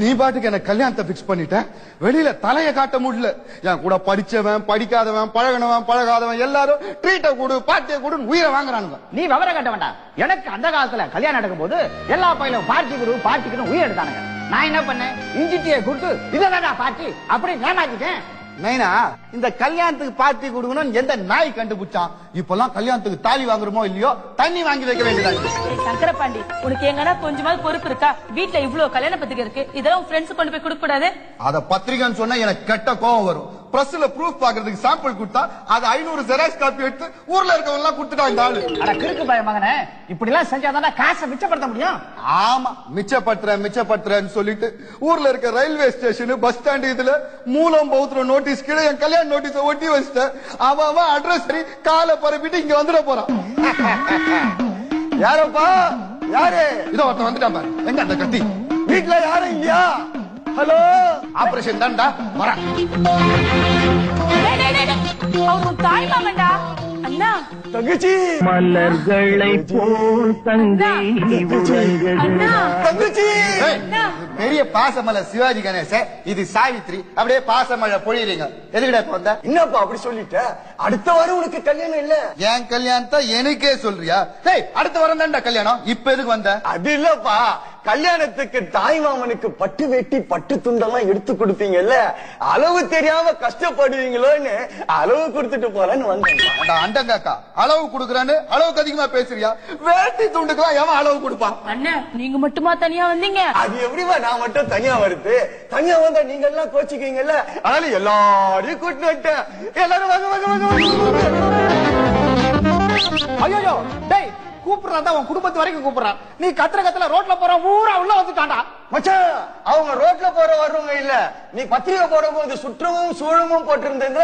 நீ பாட்டுக்கு என்ன கல்யாணத்தை பிக்ஸ் பண்ணிட்ட? வெளியில தலைய காட்ட முடியல. என் கூட படிச்சவன் படிக்காதவன் பழகினவன் பழகாதவன் எல்லாரும் ட்ரீட்டை கொடு பார்ட்டியை கொடுன்னு உயிரை வாங்குறானுங்க. நீ விவரம் கட்ட வேண்டாம். எனக்கு அந்த காலத்துல கல்யாணம் நடக்கும் போது எல்லா பையனும் பார்ட்டி குரு பார்ட்டிக்குன்னு உயிர் எடுத்தானுங்க. நான் என்ன பண்ணேன்? இஞ்சிட்டியை கொடுத்து கொடுத்து இதான் பார்ட்டி அப்படி ஏமாத்திட்டேன். நைனா இந்த கல்யாணத்துக்கு பார்ட்டி கொடுக்கணும்னு எந்த நாய் கண்டுபிடிச்சான்? இப்பெல்லாம் கல்யாணத்துக்கு தாலி வாங்குறோமோ இல்லையோ தண்ணி வாங்கி வைக்க வேண்டியதா சங்கரபாண்டி உனக்கு எங்கன்னா கொஞ்சமாவது பொறுப்பு இருக்கா? வீட்ல இவ்ளோ கல்யாண பத்திரிக்கை இருக்கு. இதெல்லாம் ஃப்ரெண்ட்ஸ் கொண்டு போய் கொடுக்க கூடாது அத பத்திரிகைன்னு சொன்னா எனக்கு கெட்ட கோவம் வரும். பிரஸ்ல ப்ரூஃப் பாக்குறதுக்கு சாம்பிள் கொடுத்தா அது ஐநூறு ஜெராக்ஸ் காப்பி எடுத்து ஊர்ல இருக்கவங்க எல்லாம் கொடுத்துட்டா இந்த ஆளு. அட கிறுக்கு பய மகனே இப்படி எல்லாம் செஞ்சாதானே காசை மிச்சப்படுத்த முடியும்? ஆமா மிச்சப்படுத்துறேன் மிச்சப்படுத்துறேன்னு சொல்லிட்டு ஊர்ல இருக்க ரயில்வே ஸ்டேஷன் பஸ் ஸ்டாண்ட் இதுல மூலம் பௌத்திர நோட்டீஸ் கீழே என் கல்யாண நோட்டீஸ் ஒட்டி வச்சுட்டேன். அவன் அவன் அட்ரஸ் சரி காலை பரப்பிட்டு இங்க வந்துட போறான். யாரப்பா? யாரு? இதோ ஒருத்தன் வந்துட்டான் பாரு. எங்க அந்த கத்தி? வீட்ல யாரும் இல்லையா? ஹலோ? ஆபரேஷன் தான்டா வரேன். டேய், டேய், டேய், டேய். அவர் உன் தாய் மாமன்டா. அண்ணா. தங்கச்சி. மலர்களை போல் தங்கச்சி. பெரிய பாசமலை சிவாஜி கணேசன் இது சாவித்ரி. அப்படியே பாசமழை பொழியறீங்க. எதுக்கிட்ட வந்த? என்னப்பா அப்படி சொல்லிட்ட? அடுத்த வாரம் உனக்கு கல்யாணம் இல்ல. என் கல்யாணத்தை எனக்கே சொல்றியா? டேய் அடுத்த வாரம் தான்டா கல்யாணம். இப்ப எதுக்கு வந்த? அது இல்லப்பா. கல்யாணத்துக்கு தாய் மாமனுக்கு பட்டு வெட்டி பட்டு துண்டெல்லாம் எடுத்து கொடுப்பீங்கல்ல? அளவு தெரியாம கஷ்டப்படுவீங்களோன்னு அளவு கொடுத்துட்டு போறேன்னு வந்தேன். அண்டங்காக்கா அளவு குடுக்கறான்னு அளவுக்கு அதிகமா பேசுறியா? வேட்டி துண்டுக்கெல்லாம் எவன் அளவு கொடுப்பான் அண்ணா நீங்க மட்டுமா தனியா வந்தீங்க? அது எப்படிமா நான் மட்டும் தனியா வருது? தனியா வந்தா நீங்க எல்லாம் கோச்சிக்கீங்கல்ல அதனால எல்லாரையும் கூட்டிட்டு வந்துட்டேன். எல்லாரும் வாங்க வாங்க வாங்க. கூப்பிடுறான் தான் உன் குடும்பத்து வரைக்கும் கூப்பிடுறான். நீ கத்துற கத்துல ரோட்ல போற ஊரா உள்ள வந்துட்டான்டா. மச்சான் அவங்க ரோட்ல போற வர்றவங்க இல்ல. நீ பத்திரிகை போடும் போது சுற்றமும் சூழமும் போட்டிருந்தேங்க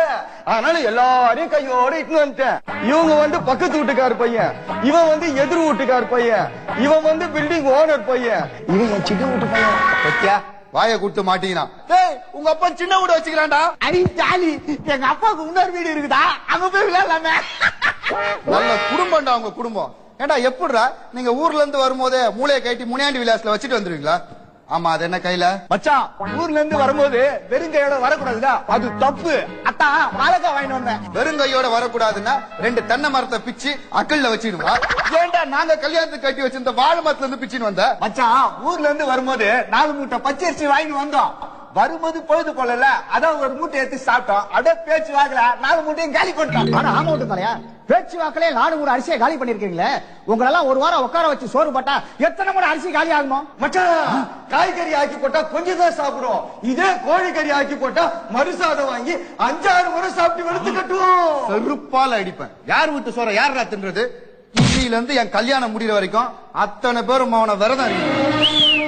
அதனால எல்லாரையும் கையோட இட்டுன்னு வந்துட்டேன். இவங்க வந்து பக்கத்து வீட்டுக்கார் பையன். இவன் வந்து எதிர் வீட்டுக்கார் பையன். இவன் வந்து பில்டிங் ஓனர் பையன். இவன் என் சின்ன வீட்டு பையன். பத்தியா? வாய கொடுத்து மாட்டீங்கன்னா டேய் உங்க அப்பா சின்ன வீடு வச்சுக்கிறான்டா அடி ஜாலி. எங்க அப்பாவுக்கு இன்னொரு வீடு இருக்குதா? அங்க போய் விளையாடலாமே. நல்ல குடும்பம்டா உங்க குடும்பம். ஏண்டா எப்படிடா? நீங்க ஊர்ல இருந்து வரும்போதே மூளையை கட்டி முனியாண்டி விலாஸ்ல வச்சுட்டு வந்துருவீங்களா? ஆமா அது என்ன கையில? மச்சான் ஊர்ல இருந்து வரும்போது வெறுங்கையோட வரக்கூடாதுடா. அது தப்பு. அத்தா வாழைக்காய் வாங்கிட்டு வந்தேன். வெறுங்கையோட வரக்கூடாதுன்னா ரெண்டு தென்னை மரத்தை பிச்சு அக்கல்ல வச்சிடுவா? ஏன்டா நாங்க கல்யாணத்துக்கு கட்டி வச்சிருந்த வாழை மரத்துல இருந்து பிச்சுன்னு வந்த? மச்சான் ஊர்ல இருந்து வரும்போது நாலு மூட்டை பச்சரிசி வாங்கிட்டு வந்தோம். வரும்போது பொழுது போலல அதான் ஒரு மூட்டை எடுத்து சாப்பிட்டோம். அப்படியே பேச்சு வாக்கல நாலு மூட்டையும் காலி பண்ணிட்டோம். ஆனா ஆமா தலையா பேச்சு வாக்கிலே நாலு மூணு அரிசியை காலி பண்ணிருக்கீங்களே? உங்களெல்லாம் ஒரு வாரம் உட்கார வச்சு சோறு போட்டா எத்தனை மூணு அரிசி காலி ஆகுமோ? மச்சான் காய்கறி ஆக்கி போட்டா கொஞ்சம் தான் சாப்பிடுவோம். இதே கோழிக்கறி ஆக்கி போட்டா மறுசாதம் வாங்கி அஞ்சாறு முறை சாப்பிட்டு வெளுத்து கட்டுவோம். செருப்பால அடிப்பேன். யார் வீட்டு சோற யாரா தின்றது? இன்னில இருந்து என் கல்யாணம் முடிகிற வரைக்கும் அத்தனை பேரும் அவனை விரதம் இருக்கணும்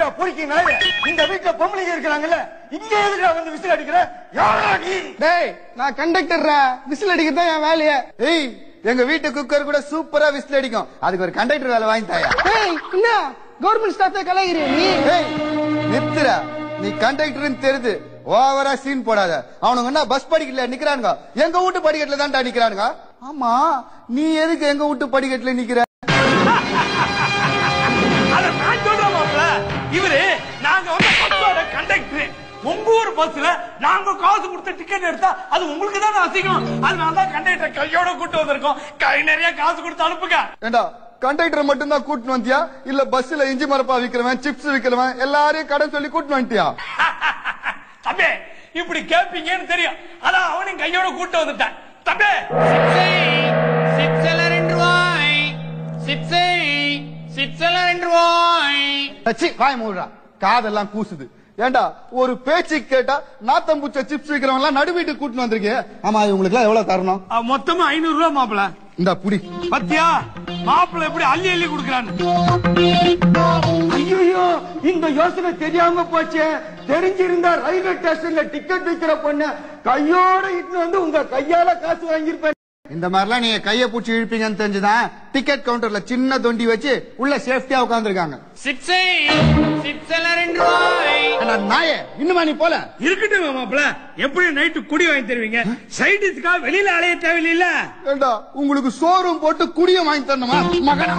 ஏண்டா பொறுக்கி நாய. இந்த வீட்டுல பொம்பளைங்க இருக்கிறாங்கல்ல இங்க எதுக்குடா வந்து விசில் அடிக்கிற? யாரா நீ? டேய் நான் கண்டக்டர் விசில் அடிக்கிறது தான் என் வேலைய. ஏய் எங்க வீட்டு குக்கர் கூட சூப்பரா விசில் அடிக்கும். அதுக்கு ஒரு கண்டக்டர் வேலை வாங்கி தாயா. ஏய் என்ன? கவர்மெண்ட் ஸ்டாஃபே கலாகிறீ நீ? ஏய் நிறுத்துற நீ கண்டக்டர்னு தெரியுது ஓவரா சீன் போடாத. அவனுங்க என்ன பஸ் படிக்கட்டுல நிக்கிறானுங்க? எங்க வீட்டு படிக்கட்டுல தான்டா நிக்கிறானுங்க? ஆமா. நீ எதுக்கு எங்க வீட்டு படிக்கட்டுல நிக்கிற? இவரு நாங்க வந்து பஸ்ஸோட கண்டக்டர் உங்க ஊர் பஸ்ல நாங்க காசு கொடுத்து டிக்கெட் எடுத்தா அது உங்களுக்கு தானே அசிங்கம். அதனால தான் கண்டக்டர் கையோட கூட்டு வந்திருக்கோம். கை நிறைய காசு கொடுத்து அனுப்புங்க. ஏண்டா கண்டக்டர் மட்டும் தான் கூட்டிட்டு வந்தியா? இல்ல பஸ்ல இஞ்சி மரப்பா விக்கிறவன் சிப்ஸ் விக்கிறவன் எல்லாரையும் கடன் சொல்லி கூட்டிட்டு வந்துட்டியா? தம்பி இப்படி கேப்பீங்கன்னு தெரியும். அதான் அவனையும் கையோட கூட்டு வந்துட்டேன். தம்பி! சி வாய் மூடுறா காதெல்லாம் கூசுது. ஏண்டா ஒரு பேச்சு கேட்டா நாத்தம் பூச்ச சிப்ஸ் விக்கிறவங்க எல்லாம் நடு வீட்டுக்கு கூட்டிட்டு வந்திருக்கேன் ஆமா இவங்களுக்கு எல்லாம் எவ்வளவு தரணும்? மொத்தமா ஐநூறு ரூபா மாப்பிள. இந்த புடி. பத்தியா? மாப்பிள எப்படி அள்ளி அள்ளி கொடுக்கறான்னு. ஐயோ இந்த யோசனை தெரியாம போச்சே. தெரிஞ்சிருந்தா ரயில்வே ஸ்டேஷன்ல டிக்கெட் விக்கிற பொண்ணு கையோட இட்டு வந்து உங்க கையால காசு வாங்கியிருப்பேன். இந்த மாதிரிலாம் நீங்க கைய பூச்சி இழுப்பீங்கன்னு தெரிஞ்சுதான் டிக்கெட் கவுண்டர்ல சின்ன தொண்டி வச்சு உள்ள சேஃப்டியா ஆனா நாயே இன்னுமா நீ போல? இருக்கட்டும் மாப்பிள எப்படி நைட்டு குடி வாங்கி தருவீங்க? சைடிஸ்க்காக வெளியில அலைய தேவையில்ல ஏண்டா உங்களுக்கு சோறும் போட்டு குடியும் வாங்கி தரணுமா? மகனா